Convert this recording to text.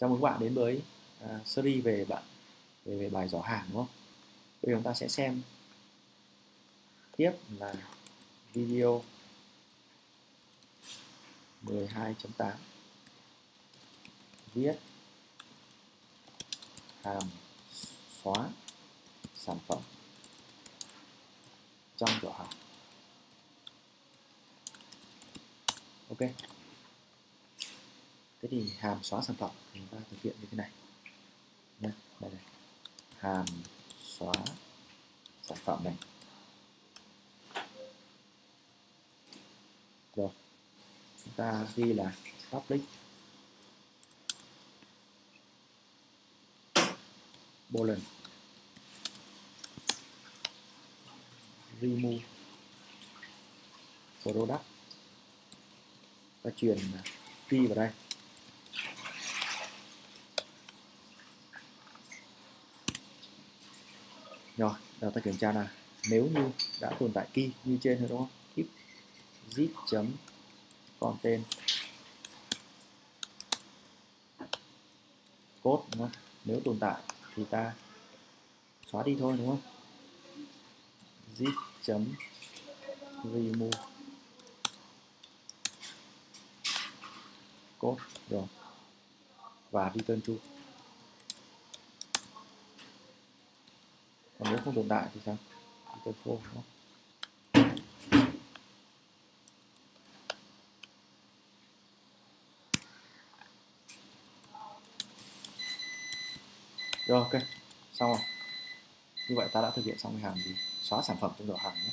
chào mừng bạn đến với uh, series về bạn về, về bài giỏ hàng đúng không? Bây giờ chúng ta sẽ xem tiếp là video 12.8 viết hàm xóa sản phẩm trong giỏ hàng ok thế thì hàm xóa sản phẩm, chúng ta thực hiện như thế này. Nhé đây này. Hàm xóa sản phẩm này. Rồi, chúng ta ghi là public boolean remove product. Ta truyền key vào đây. Rồi, giờ ta kiểm tra là nếu như đã tồn tại key như trên rồi đúng không? If zip chấm content code, đúng không? Nếu tồn tại thì ta xóa đi thôi, đúng không? Zip chấm remove. Code, rồi. Và return true còn nếu không tồn tại thì sao? Return false đúng không? Rồi, ok. Xong rồi. Như vậy ta đã thực hiện xong cái hàm gì? Xóa sản phẩm trong đồ hàng nhé.